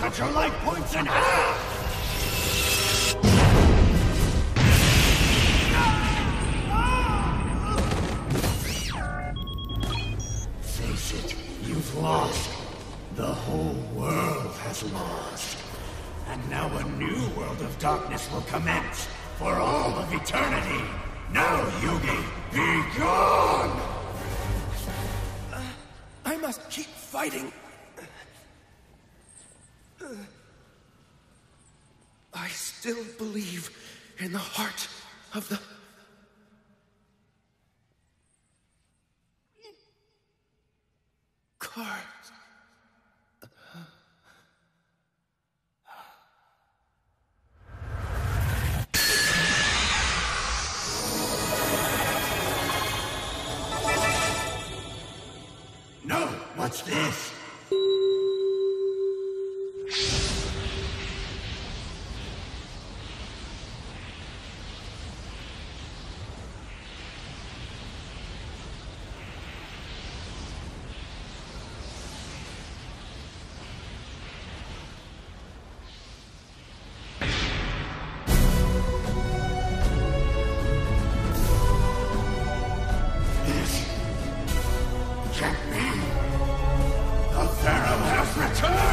Cut your life points in half! Face it, you've lost. The whole world has lost. And now a new world of darkness will commence for all of eternity. Now, Yugi, be gone! I must keep fighting. I still believe in the heart of the. No, what's this? Return!